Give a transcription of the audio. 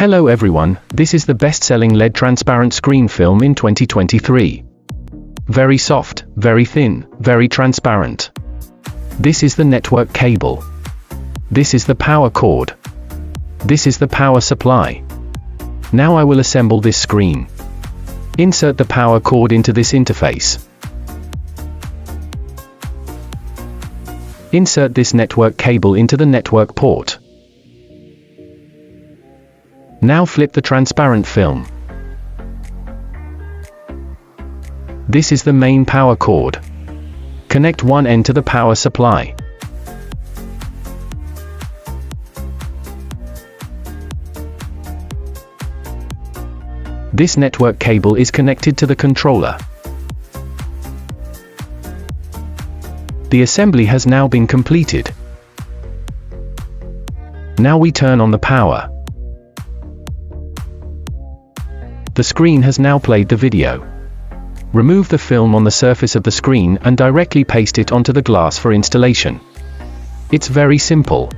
Hello everyone, this is the best-selling LED transparent screen film in 2023. Very soft, very thin, very transparent. This is the network cable. This is the power cord. This is the power supply. Now I will assemble this screen. Insert the power cord into this interface. Insert this network cable into the network port. Now flip the transparent film. This is the main power cord. Connect one end to the power supply. This network cable is connected to the controller. The assembly has now been completed. Now we turn on the power. The screen has now played the video. Remove the film on the surface of the screen and directly paste it onto the glass for installation. It's very simple.